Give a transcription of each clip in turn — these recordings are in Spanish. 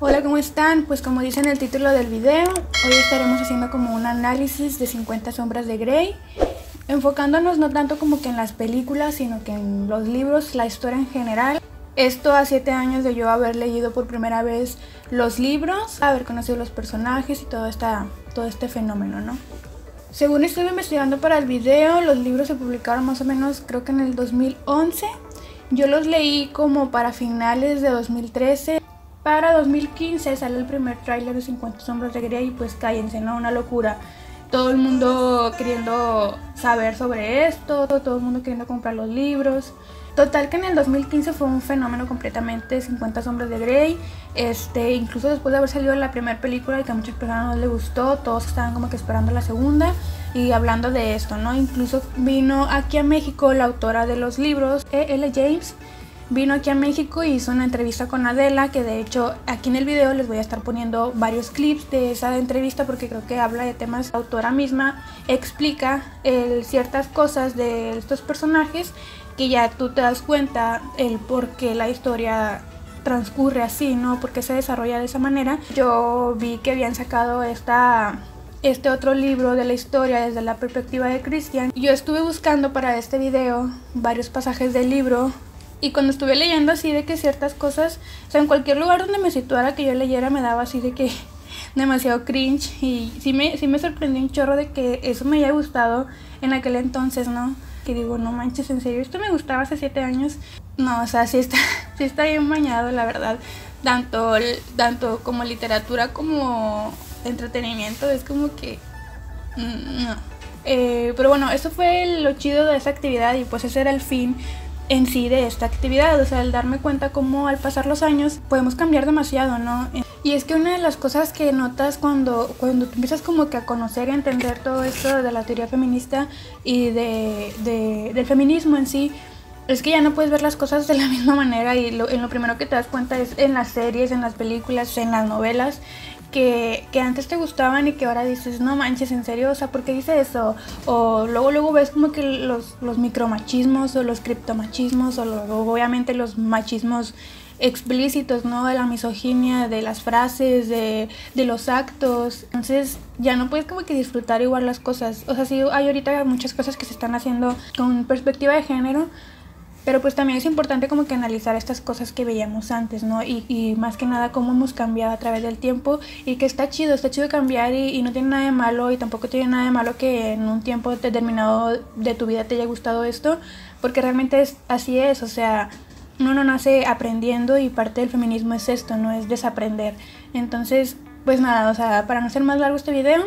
Hola, ¿cómo están? Pues como dice en el título del video, hoy estaremos haciendo como un análisis de 50 sombras de Grey, enfocándonos no tanto como que en las películas, sino que en los libros, la historia en general. Esto a 7 años de yo haber leído por primera vez los libros, haber conocido los personajes y todo, esta, todo este fenómeno, ¿no? Según estuve investigando para el video, los libros se publicaron más o menos creo que en el 2011. Yo los leí como para finales de 2013. Para 2015 sale el primer tráiler de 50 sombras de Grey y pues cállense, ¿no? Una locura. Todo el mundo queriendo saber sobre esto, todo el mundo queriendo comprar los libros. Total que en el 2015 fue un fenómeno completamente 50 sombras de Grey. Este, incluso después de haber salido la primera película y que a muchas personas no les gustó, todos estaban como que esperando la segunda y hablando de esto, ¿no? Incluso vino aquí a México la autora de los libros, E.L. James, vino aquí a México y hizo una entrevista con Adela, que de hecho aquí en el video les voy a estar poniendo varios clips de esa entrevista porque creo que habla de temas. La autora misma explica ciertas cosas de estos personajes que ya tú te das cuenta el por qué la historia transcurre así, ¿no? Porque se desarrolla de esa manera. Yo vi que habían sacado esta este otro libro de la historia desde la perspectiva de Christian. Yo estuve buscando para este video varios pasajes del libro y cuando estuve leyendo así de que ciertas cosas, o sea, en cualquier lugar donde me situara que yo leyera me daba así de que demasiado cringe y sí me, sí me sorprendió un chorro de que eso me haya gustado en aquel entonces, ¿no? Que digo, no manches, en serio, esto me gustaba hace siete años. No, o sea, sí está, sí está bien bañado, la verdad. Tanto, tanto como literatura como entretenimiento, es como que... Mm, no. Eh, pero bueno, eso fue lo chido de esa actividad y pues ese era el fin en sí de esta actividad, o sea, el darme cuenta cómo al pasar los años podemos cambiar demasiado, ¿no? Y es que una de las cosas que notas cuando, cuando empiezas como que a conocer y a entender todo esto de la teoría feminista y de, de, del feminismo en sí, es que ya no puedes ver las cosas de la misma manera y lo, en lo primero que te das cuenta es en las series, en las películas, en las novelas que, antes te gustaban y que ahora dices, no manches, en serio, o sea, ¿por qué dice eso? O luego, luego ves como que los, los micromachismos o los criptomachismos o obviamente los machismos explícitos, ¿no? De la misoginia, de las frases, de, de, los actos. Entonces ya no puedes como que disfrutar igual las cosas. O sea, sí hay ahorita muchas cosas que se están haciendo con perspectiva de género, pero pues también es importante como que analizar estas cosas que veíamos antes, ¿no? Y, y, más que nada cómo hemos cambiado a través del tiempo y que está chido, está chido cambiar y, y, no tiene nada de malo y tampoco tiene nada de malo que en un tiempo determinado de tu vida te haya gustado esto, porque realmente es, así es, o sea, uno no nace aprendiendo y parte del feminismo es esto, no es desaprender. Entonces, pues nada, o sea, para no hacer más largo este video,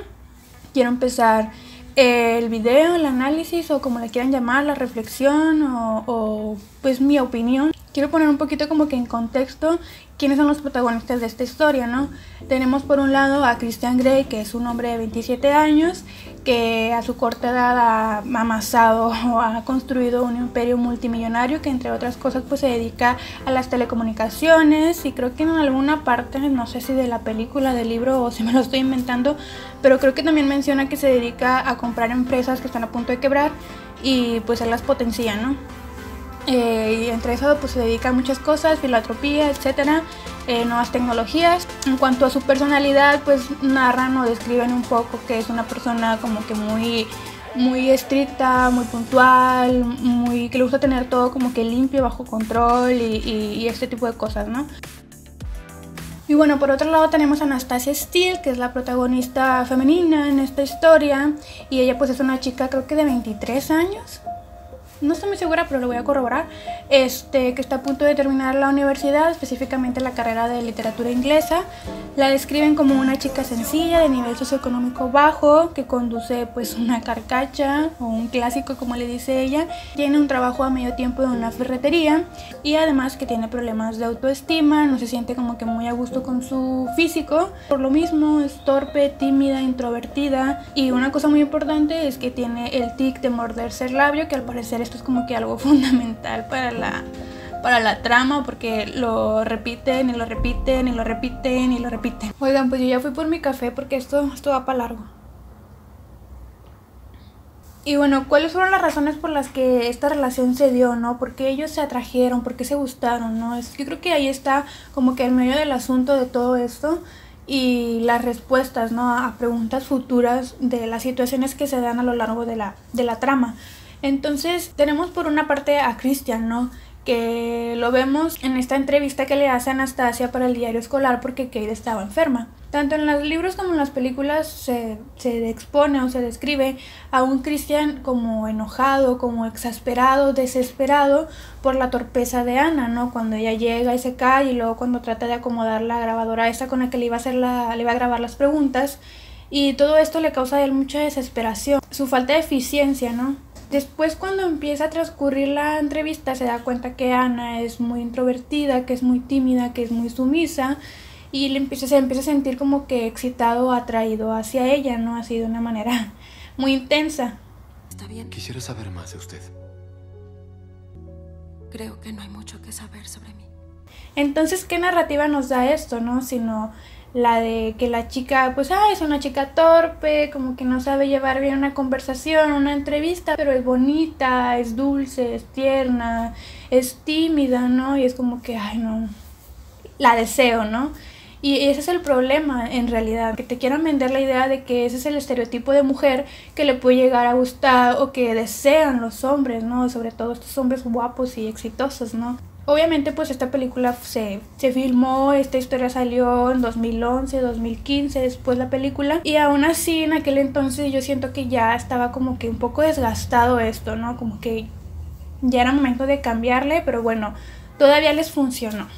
quiero empezar el video, el análisis o como le quieran llamar, la reflexión o, o, pues mi opinión. Quiero poner un poquito como que en contexto quiénes son los protagonistas de esta historia, ¿no? Tenemos por un lado a Christian Grey, que es un hombre de 27 años, que a su corta edad ha amasado o ha construido un imperio multimillonario que entre otras cosas pues se dedica a las telecomunicaciones y creo que en alguna parte, no sé si de la película, del libro o si me lo estoy inventando, pero creo que también menciona que se dedica a comprar empresas que están a punto de quebrar y pues él las potencia, ¿no? Eh, y entre eso pues se dedica a muchas cosas, filantropía, etcétera, eh, nuevas tecnologías. En cuanto a su personalidad, pues narran o describen un poco que es una persona como que muy muy estricta, muy puntual, muy que le gusta tener todo como que limpio, bajo control y, y, y este tipo de cosas, ¿no? Y bueno, por otro lado tenemos a Anastasia Steele, que es la protagonista femenina en esta historia. Y ella pues es una chica creo que de 23 años, no estoy muy segura, pero lo voy a corroborar, este, que está a punto de terminar la universidad, específicamente la carrera de literatura inglesa. La describen como una chica sencilla, de nivel socioeconómico bajo, que conduce pues una carcacha o un clásico como le dice ella. Tiene un trabajo a medio tiempo en una ferretería y además que tiene problemas de autoestima, no se siente como que muy a gusto con su físico. Por lo mismo es torpe, tímida, introvertida y una cosa muy importante es que tiene el tic de morderse el labio, que al parecer esto es como que algo fundamental para la, para la trama porque lo repiten y lo repiten y lo repiten y lo repiten. Oigan, pues yo ya fui por mi café porque esto, esto va para largo. Y bueno, ¿cuáles fueron las razones por las que esta relación se dio, no? ¿Por qué ellos se atrajeron? ¿Por qué se gustaron, no? Es, yo creo que ahí está como que el medio del asunto de todo esto y las respuestas, ¿no? A preguntas futuras de las situaciones que se dan a lo largo de la, de la trama. Entonces, tenemos por una parte a Christian, ¿no? que lo vemos en esta entrevista que le hace Anastasia para el diario escolar porque Kate estaba enferma. Tanto en los libros como en las películas se, se expone o se describe a un Christian como enojado, como exasperado, desesperado por la torpeza de Ana, ¿no? Cuando ella llega y se cae y luego cuando trata de acomodar la grabadora esa con la que le iba a, hacer la, le iba a grabar las preguntas y todo esto le causa a él mucha desesperación, su falta de eficiencia, ¿no? Después cuando empieza a transcurrir la entrevista se da cuenta que Ana es muy introvertida, que es muy tímida, que es muy sumisa y le empieza, se empieza a sentir como que excitado, atraído hacia ella, ¿no? Así de una manera muy intensa. Está bien. Quisiera saber más de usted. Creo que no hay mucho que saber sobre mí. Entonces, ¿qué narrativa nos da esto, no? Sino la de que la chica, pues, ah, es una chica torpe, como que no sabe llevar bien una conversación, una entrevista, pero es bonita, es dulce, es tierna, es tímida, ¿no? Y es como que, ay, no, la deseo, ¿no? Y ese es el problema en realidad, que te quieran vender la idea de que ese es el estereotipo de mujer que le puede llegar a gustar o que desean los hombres, ¿no? Sobre todo estos hombres guapos y exitosos, ¿no? Obviamente pues esta película se, se filmó, esta historia salió en 2011, 2015 después la película y aún así en aquel entonces yo siento que ya estaba como que un poco desgastado esto, ¿no? Como que ya era momento de cambiarle, pero bueno, todavía les funcionó.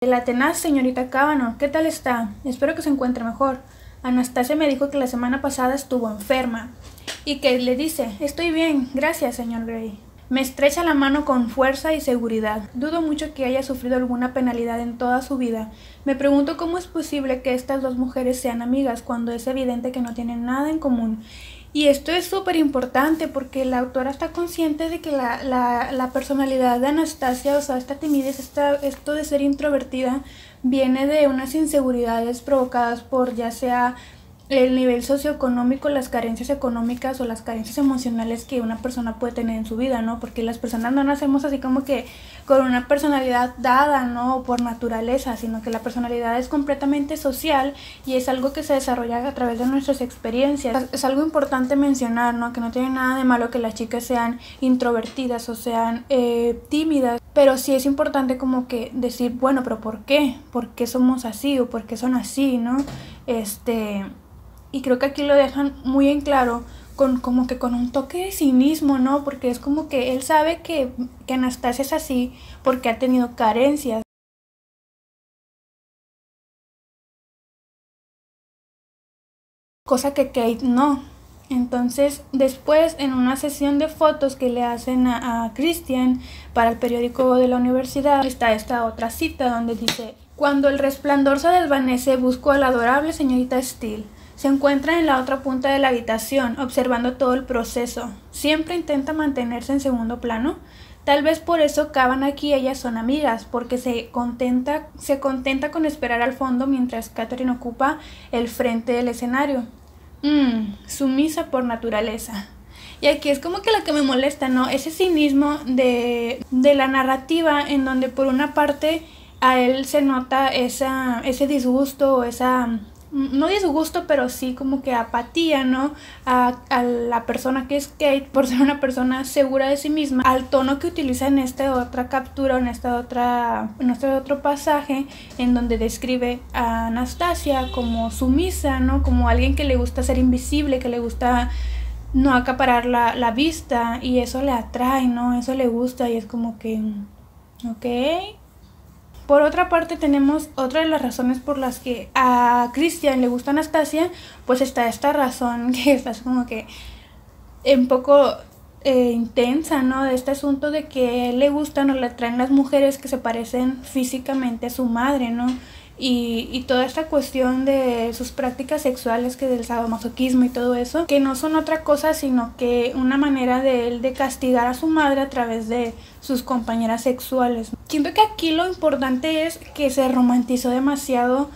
La tenaz señorita Cábano, ¿qué tal está? Espero que se encuentre mejor. Anastasia me dijo que la semana pasada estuvo enferma y que le dice, estoy bien, gracias, señor Gray. Me estrecha la mano con fuerza y seguridad. Dudo mucho que haya sufrido alguna penalidad en toda su vida. Me pregunto cómo es posible que estas dos mujeres sean amigas cuando es evidente que no tienen nada en común. Y esto es súper importante porque la autora está consciente de que la, la, la, personalidad de Anastasia, o sea, esta timidez, esta, esto de ser introvertida, viene de unas inseguridades provocadas por ya sea el nivel socioeconómico, las carencias económicas o las carencias emocionales que una persona puede tener en su vida, ¿no? Porque las personas no nacemos así como que con una personalidad dada, ¿no? Por naturaleza, sino que la personalidad es completamente social y es algo que se desarrolla a través de nuestras experiencias. Es algo importante mencionar, ¿no? Que no tiene nada de malo que las chicas sean introvertidas o sean eh, tímidas, pero sí es importante como que decir, bueno, pero ¿por qué? ¿Por qué somos así o por qué son así, ¿no? Este y creo que aquí lo dejan muy en claro con como que con un toque de cinismo, ¿no? Porque es como que él sabe que, que Anastasia es así porque ha tenido carencias. Cosa que Kate no. Entonces, después, en una sesión de fotos que le hacen a, a Christian para el periódico de la universidad, está esta otra cita donde dice, cuando el resplandor se desvanece, busco a la adorable señorita Steele. Se encuentra en la otra punta de la habitación, observando todo el proceso. Siempre intenta mantenerse en segundo plano. Tal vez por eso Caban aquí ellas son amigas, porque se contenta, se contenta con esperar al fondo mientras Catherine ocupa el frente del escenario. Mmm, sumisa por naturaleza. Y aquí es como que lo que me molesta, ¿no? Ese cinismo de, de la narrativa en donde por una parte a él se nota esa, ese disgusto, esa no disgusto, pero sí como que apatía, ¿no? A, a, la persona que es Kate por ser una persona segura de sí misma, al tono que utiliza en esta otra captura, en esta otra, en este otro pasaje, en donde describe a Anastasia como sumisa, ¿no? Como alguien que le gusta ser invisible, que le gusta no acaparar la, la vista, y eso le atrae, ¿no? Eso le gusta, y es como que, ok, por otra parte tenemos otra de las razones por las que a Christian le gusta Anastasia, pues está esta razón que está como que un poco eh, intensa, ¿no? De este asunto de que le gustan o le atraen las mujeres que se parecen físicamente a su madre, ¿no? Y, y, toda esta cuestión de sus prácticas sexuales, que del sadomasoquismo y todo eso, que no son otra cosa sino que una manera de él de castigar a su madre a través de sus compañeras sexuales. Siento que aquí lo importante es que se romantizó demasiado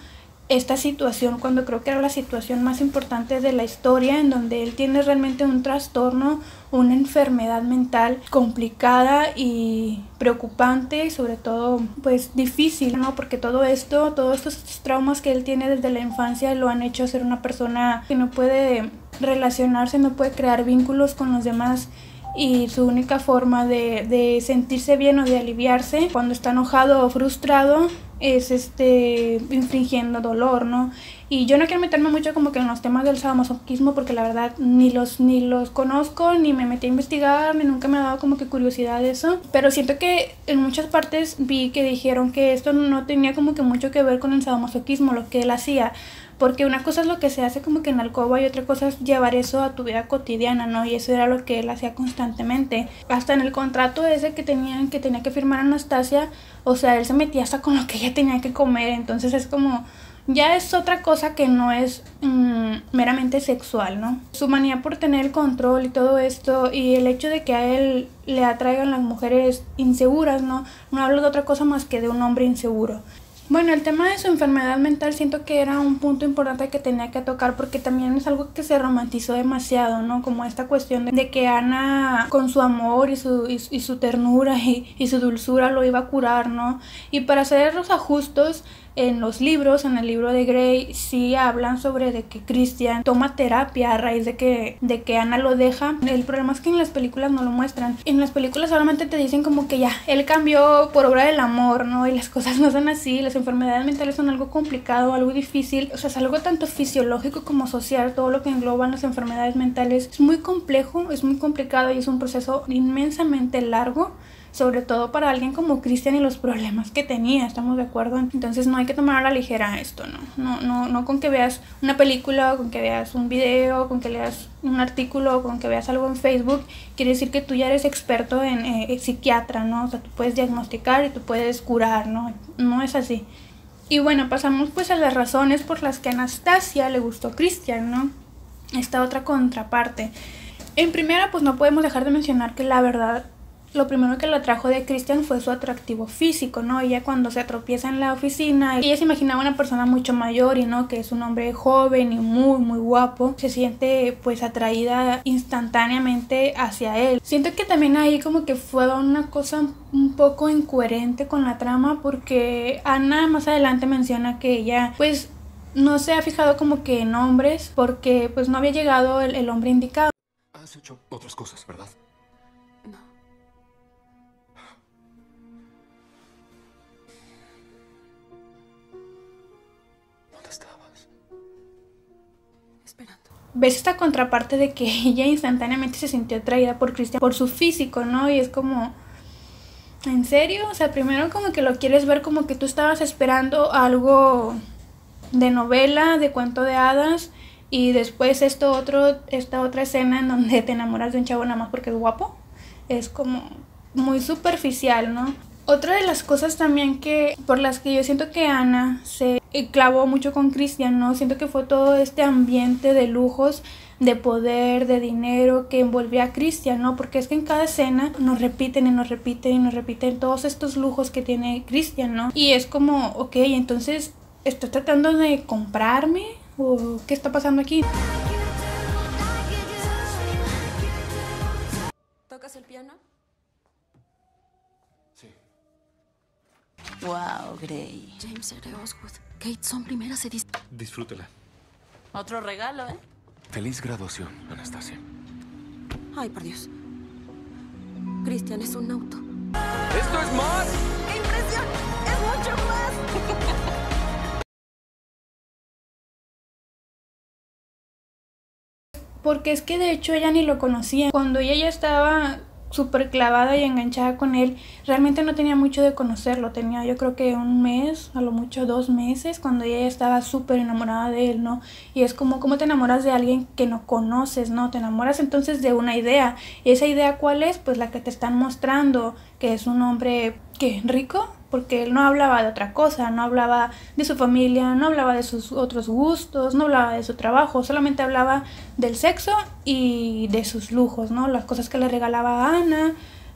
esta situación cuando creo que era la situación más importante de la historia en donde él tiene realmente un trastorno, una enfermedad mental complicada y preocupante y sobre todo pues difícil, ¿no? Porque todo esto, todos estos traumas que él tiene desde la infancia lo han hecho ser una persona que no puede relacionarse, no puede crear vínculos con los demás y su única forma de, de sentirse bien o de aliviarse cuando está enojado o frustrado es este infringiendo dolor, ¿no? Y yo no quiero meterme mucho como que en los temas del sadomasoquismo porque la verdad ni los ni los conozco ni me metí a investigar ni nunca me ha dado como que curiosidad eso, pero siento que en muchas partes vi que dijeron que esto no tenía como que mucho que ver con el sadomasoquismo, lo que él hacía, porque una cosa es lo que se hace como que en alcoba y otra cosa es llevar eso a tu vida cotidiana, ¿no? Y eso era lo que él hacía constantemente. Hasta en el contrato ese que tenían que tenía que firmar Anastasia, o sea, él se metía hasta con lo que ella tenía que comer, entonces es como ya es otra cosa que no es mm, meramente sexual, ¿no? Su manía por tener el control y todo esto y el hecho de que a él le atraigan las mujeres inseguras, ¿no? No hablo de otra cosa más que de un hombre inseguro. Bueno, el tema de su enfermedad mental siento que era un punto importante que tenía que tocar porque también es algo que se romantizó demasiado, ¿no? Como esta cuestión de, que Ana con su amor y su, y, su ternura y, y, su dulzura lo iba a curar, ¿no? Y para hacer los ajustes en los libros, en el libro de Grey, sí hablan sobre de que Christian toma terapia a raíz de que, de que Ana lo deja. El problema es que en las películas no lo muestran. En las películas solamente te dicen como que ya, él cambió por obra del amor, ¿no? Y las cosas no son así, las enfermedades mentales son algo complicado, algo difícil. O sea, es algo tanto fisiológico como social, todo lo que engloban las enfermedades mentales. Es muy complejo, es muy complicado y es un proceso inmensamente largo sobre todo para alguien como Cristian y los problemas que tenía, ¿estamos de acuerdo? Entonces no hay que tomar a la ligera esto, ¿no? No, no, no con que veas una película, con que veas un video, con que leas un artículo, con que veas algo en Facebook, quiere decir que tú ya eres experto en eh, psiquiatra, ¿no? O sea, tú puedes diagnosticar y tú puedes curar, ¿no? No es así. Y bueno, pasamos pues a las razones por las que a Anastasia le gustó Cristian, ¿no? Esta otra contraparte. En primera, pues no podemos dejar de mencionar que la verdad lo primero que la atrajo de Christian fue su atractivo físico, ¿no? Ella cuando se atropieza en la oficina, ella se imaginaba una persona mucho mayor y no, que es un hombre joven y muy, muy guapo, se siente pues atraída instantáneamente hacia él. Siento que también ahí como que fue una cosa un poco incoherente con la trama porque Ana más adelante menciona que ella pues no se ha fijado como que en hombres porque pues no había llegado el, el hombre indicado. Has hecho otras cosas, ¿verdad? Ves esta contraparte de que ella instantáneamente se sintió atraída por Cristian por su físico, ¿no? Y es como, ¿en serio? O sea, primero como que lo quieres ver como que tú estabas esperando algo de novela, de cuento de hadas, y después esto otro, esta otra escena en donde te enamoras de un chavo nada más porque es guapo, es como muy superficial, ¿no? Otra de las cosas también que por las que yo siento que Ana se clavó mucho con Cristian, ¿no? Siento que fue todo este ambiente de lujos, de poder, de dinero que envolvía a Cristian, ¿no? Porque es que en cada escena nos repiten y nos repiten y nos repiten todos estos lujos que tiene Cristian, ¿no? Y es como, ok, entonces, ¿estoy tratando de comprarme? ¿O qué está pasando aquí? Wow, Gray. James R. Osgood. Kate son primeras ediciones. Disfrútela. Otro regalo, ¿eh? Feliz graduación, Anastasia. Ay, por Dios. Christian es un auto. ¡Esto es más! ¡Qué impresión! ¡Es mucho más! Porque es que de hecho ella ni lo conocía. Cuando ella ya estaba súper clavada y enganchada con él. Realmente no tenía mucho de conocerlo, tenía yo creo que un mes, a lo mucho dos meses, cuando ella estaba súper enamorada de él, ¿no? Y es como, ¿cómo te enamoras de alguien que no conoces, ¿no? Te enamoras entonces de una idea. ¿Y esa idea cuál es? Pues la que te están mostrando, que es un hombre, ¿qué? ¿Rico? porque él no hablaba de otra cosa, no hablaba de su familia, no hablaba de sus otros gustos, no hablaba de su trabajo, solamente hablaba del sexo y de sus lujos, ¿no? Las cosas que le regalaba a Ana,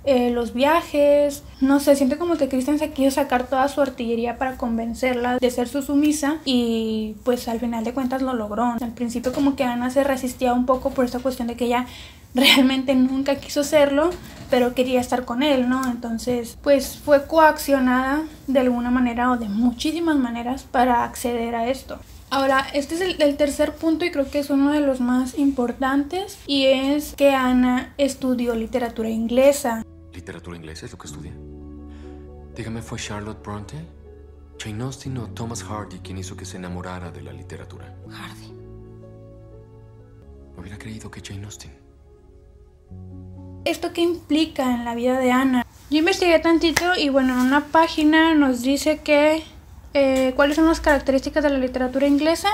eh, los viajes. No sé, siento como que Kristen se quiso sacar toda su artillería para convencerla de ser su sumisa y pues al final de cuentas lo logró. Al principio como que Ana se resistía un poco por esta cuestión de que ella realmente nunca quiso serlo, pero quería estar con él, ¿no? Entonces, pues fue coaccionada de alguna manera o de muchísimas maneras para acceder a esto. Ahora, este es el, tercer punto y creo que es uno de los más importantes y es que Ana estudió literatura inglesa. ¿Literatura inglesa es lo que estudié? Dígame, ¿fue Charlotte Bronte? Jane Austen o Thomas Hardy quien hizo que se enamorara de la literatura? Hardy. Hubiera creído que Jane Austen. ¿Esto qué implica en la vida de Ana? Yo investigué tantito y bueno, en una página nos dice que eh, cuáles son las características de la literatura inglesa.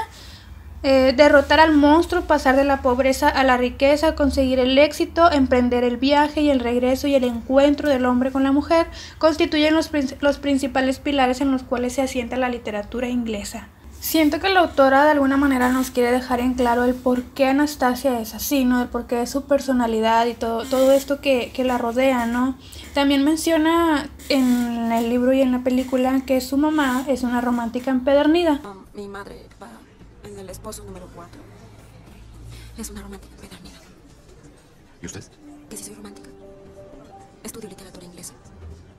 Eh, derrotar al monstruo, pasar de la pobreza a la riqueza, conseguir el éxito, emprender el viaje y el regreso y el encuentro del hombre con la mujer, constituyen los, los principales pilares en los cuales se asienta la literatura inglesa. Siento que la autora de alguna manera nos quiere dejar en claro el por qué Anastasia es así, ¿no? El por qué es su personalidad y todo, todo esto que, que la rodea, ¿no? También menciona en el libro y en la película que su mamá es una romántica empedernida. Mi madre va en el esposo número 4. Es una romántica empedernida. ¿Y usted? Que sí soy romántica. Estudio literatura inglesa.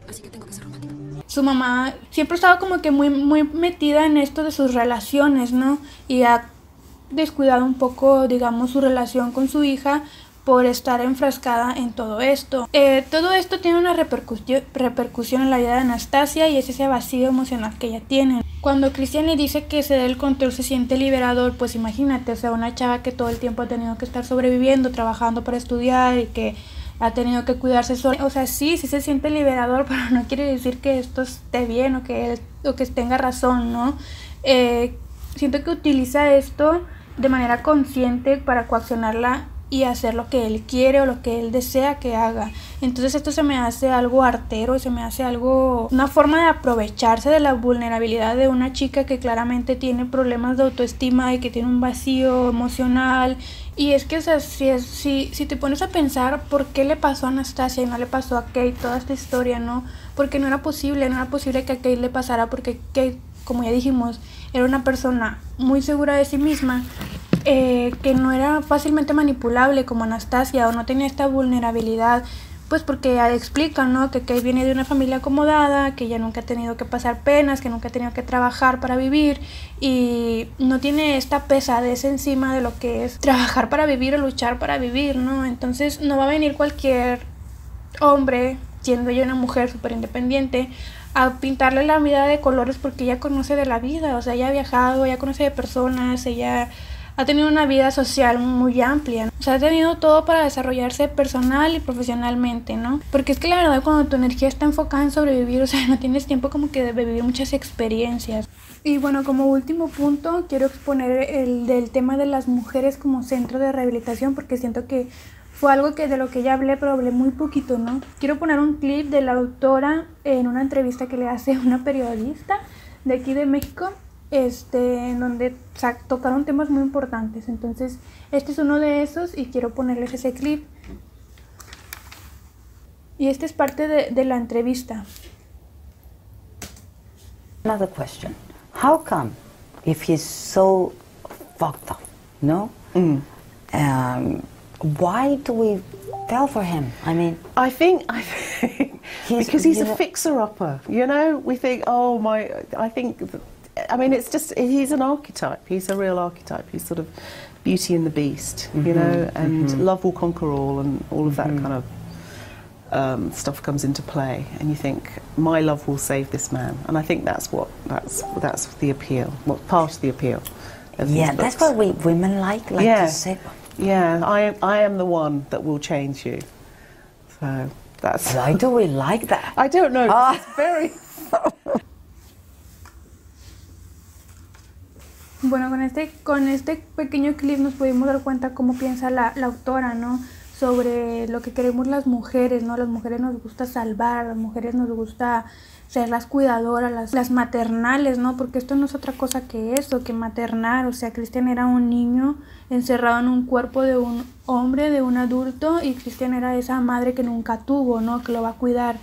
Así que tengo que ser romántica. Su mamá siempre estaba como que muy, muy metida en esto de sus relaciones, ¿no? Y ha descuidado un poco, digamos, su relación con su hija por estar enfrascada en todo esto. Eh, todo esto tiene una repercusión, repercusión en la vida de Anastasia y es ese vacío emocional que ella tiene. Cuando Cristian le dice que se dé el control se siente liberador, pues imagínate, o sea, una chava que todo el tiempo ha tenido que estar sobreviviendo, trabajando para estudiar y que ha tenido que cuidarse sola. O sea, sí, sí se siente liberador, pero no quiere decir que esto esté bien o que, él, o que tenga razón, ¿no? Eh, siento que utiliza esto de manera consciente para coaccionarla y hacer lo que él quiere o lo que él desea que haga. Entonces esto se me hace algo artero, se me hace algo, una forma de aprovecharse de la vulnerabilidad de una chica que claramente tiene problemas de autoestima y que tiene un vacío emocional. Y es que o sea, si, si, si te pones a pensar por qué le pasó a Anastasia y no le pasó a Kate toda esta historia, ¿no? Porque no era posible, no era posible que a Kate le pasara porque Kate, como ya dijimos, era una persona muy segura de sí misma eh, que no era fácilmente manipulable como Anastasia o no tenía esta vulnerabilidad, pues porque explica, ¿no? Que Kate viene de una familia acomodada, que ella nunca ha tenido que pasar penas, que nunca ha tenido que trabajar para vivir y no tiene esta pesadez encima de lo que es trabajar para vivir o luchar para vivir, ¿no? Entonces no va a venir cualquier hombre, siendo ella una mujer súper independiente, a pintarle la vida de colores porque ella conoce de la vida, o sea, ella ha viajado, ella conoce de personas, ella ha tenido una vida social muy amplia. O sea, ha tenido todo para desarrollarse personal y profesionalmente, ¿no? Porque es que la verdad cuando tu energía está enfocada en sobrevivir, o sea, no tienes tiempo como que de vivir muchas experiencias. Y bueno, como último punto, quiero exponer el del tema de las mujeres como centro de rehabilitación, porque siento que fue algo que de lo que ya hablé, pero hablé muy poquito, ¿no? Quiero poner un clip de la autora en una entrevista que le hace una periodista de aquí de México este, en donde tocaron temas muy importantes. Entonces, este es uno de esos y quiero ponerles ese clip. Y este es parte de, de la entrevista. Another question. How come, if he's so fucked up, no? Mm. Um, why do we fell for him? I mean, I think, I think He's- because he's a fixer-upper. You know, we think, oh my. I think, th- I mean, it's just he's an archetype. He's a real archetype. He's sort of Beauty and the Beast, you know, and love will conquer all, and all of that kind of um, stuff comes into play. And you think, my love will save this man, and I think that's what that's that's the appeal. What part of the appeal? Of yeah, that's what we women like, like Yeah. to say. Yeah, I am. I am the one that will change you. So that's. Why do we like that? I don't know. Ah. It's very. Bueno, con este, con este pequeño clip nos pudimos dar cuenta cómo piensa la, la autora, ¿no? sobre lo que queremos las mujeres, ¿no? Las mujeres nos gusta salvar, las mujeres nos gusta ser las cuidadoras, las, las maternales, ¿no? Porque esto no es otra cosa que eso, que maternar. O sea, Cristian era un niño encerrado en un cuerpo de un hombre, de un adulto, y Cristian era esa madre que nunca tuvo, ¿no? Que lo va a cuidar.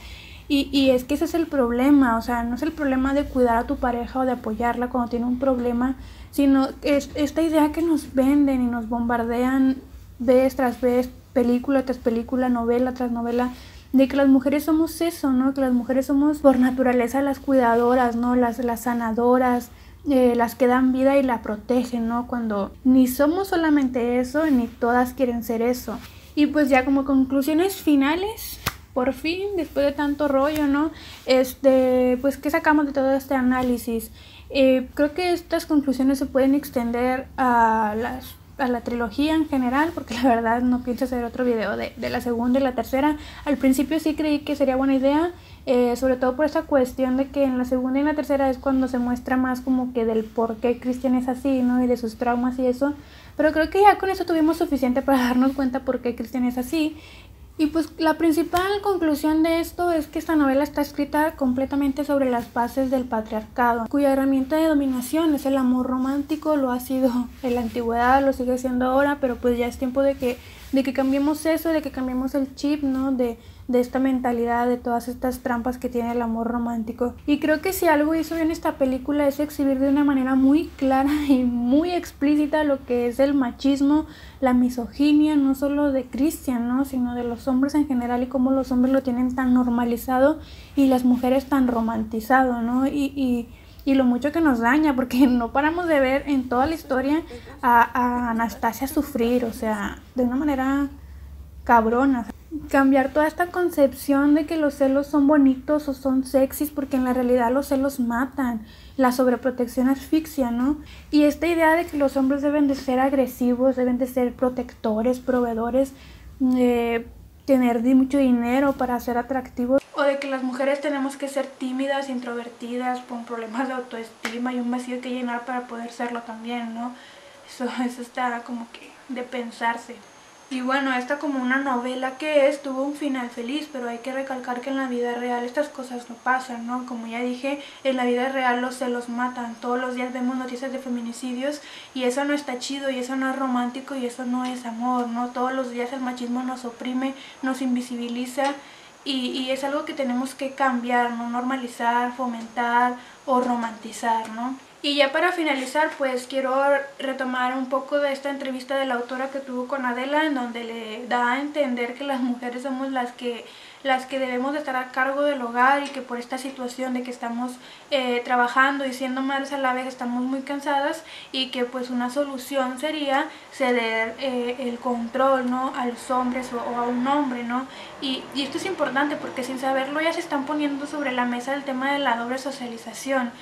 Y, y, es que ese es el problema, o sea, no es el problema de cuidar a tu pareja o de apoyarla cuando tiene un problema, sino es esta idea que nos venden y nos bombardean vez tras vez, película tras película, novela tras novela, de que las mujeres somos eso, ¿no? Que las mujeres somos por naturaleza las cuidadoras, ¿no? Las, las sanadoras, eh, las que dan vida y la protegen, ¿no? Cuando ni somos solamente eso, ni todas quieren ser eso. Y pues ya como conclusiones finales, por fin, después de tanto rollo, ¿no? Este, pues, ¿qué sacamos de todo este análisis? Eh, creo que estas conclusiones se pueden extender a las a la trilogía en general, porque la verdad no pienso hacer otro video de, de la segunda y la tercera. Al principio sí creí que sería buena idea, eh, sobre todo por esa cuestión de que en la segunda y la tercera es cuando se muestra más como que del por qué Cristian es así, ¿no? Y de sus traumas y eso. Pero creo que ya con eso tuvimos suficiente para darnos cuenta por qué Cristian es así. Y pues la principal conclusión de esto es que esta novela está escrita completamente sobre las bases del patriarcado, cuya herramienta de dominación es el amor romántico, lo ha sido en la antigüedad, lo sigue siendo ahora, pero pues ya es tiempo de que, de que cambiemos eso, de que cambiemos el chip, ¿no? De, de esta mentalidad, de todas estas trampas que tiene el amor romántico. Y creo que si algo hizo bien esta película es exhibir de una manera muy clara y muy explícita lo que es el machismo, la misoginia, no solo de Christian, ¿no? sino de los hombres en general y cómo los hombres lo tienen tan normalizado y las mujeres tan romantizado, ¿no? Y, y, y lo mucho que nos daña, porque no paramos de ver en toda la historia a, a Anastasia sufrir, o sea, de una manera cabrona cambiar toda esta concepción de que los celos son bonitos o son sexys, porque en la realidad los celos matan, la sobreprotección asfixia, ¿no? Y esta idea de que los hombres deben de ser agresivos, deben de ser protectores, proveedores, eh, tener mucho dinero para ser atractivos, o de que las mujeres tenemos que ser tímidas, introvertidas, con problemas de autoestima y un vacío que llenar para poder serlo también, ¿no? Eso, eso está como que de pensarse. Y bueno, esta como una novela que es, tuvo un final feliz, pero hay que recalcar que en la vida real estas cosas no pasan, ¿no? Como ya dije, en la vida real los celos matan. Todos los días vemos noticias de feminicidios y eso no está chido y eso no es romántico y eso no es amor, ¿no? Todos los días el machismo nos oprime, nos invisibiliza y, y es algo que tenemos que cambiar, no normalizar, fomentar o romantizar, ¿no? Y ya para finalizar, pues quiero retomar un poco de esta entrevista de la autora que tuvo con Adela, en donde le da a entender que las mujeres somos las que las que debemos de estar a cargo del hogar y que por esta situación de que estamos eh, trabajando y siendo madres a la vez estamos muy cansadas y que pues una solución sería ceder eh, el control ¿no? a los hombres o, a un hombre ¿no? Y, y esto es importante porque sin saberlo ya se están poniendo sobre la mesa el tema de la doble socialización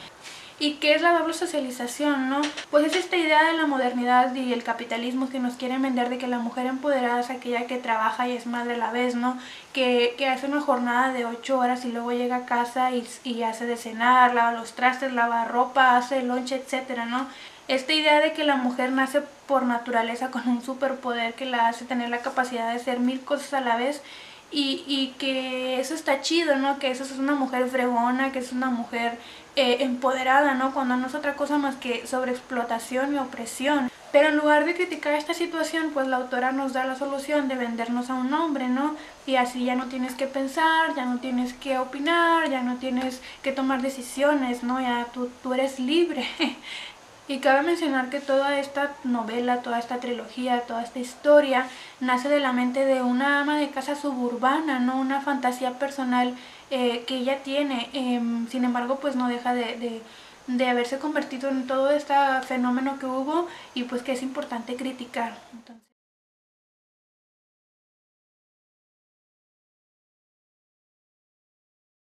¿Y qué es la doble socialización, no? Pues es esta idea de la modernidad y el capitalismo que nos quieren vender de que la mujer empoderada es aquella que trabaja y es madre a la vez, ¿no? Que, que hace una jornada de ocho horas y luego llega a casa y, y hace de cenar, lava los trastes, lava ropa, hace lonche, etcétera, ¿no? Esta idea de que la mujer nace por naturaleza con un superpoder que la hace tener la capacidad de hacer mil cosas a la vez y, y, que eso está chido, ¿no? Que eso es una mujer fregona, que es una mujer eh, empoderada, ¿no? Cuando no es otra cosa más que sobreexplotación y opresión. Pero en lugar de criticar esta situación, pues la autora nos da la solución de vendernos a un hombre, ¿no? Y así ya no tienes que pensar, ya no tienes que opinar, ya no tienes que tomar decisiones, ¿no? Ya tú, tú eres libre. Y cabe mencionar que toda esta novela, toda esta trilogía, toda esta historia nace de la mente de una ama de casa suburbana, no una fantasía personal eh, que ella tiene. Eh, sin embargo, pues no deja de, de, de, haberse convertido en todo este fenómeno que hubo y pues que es importante criticar.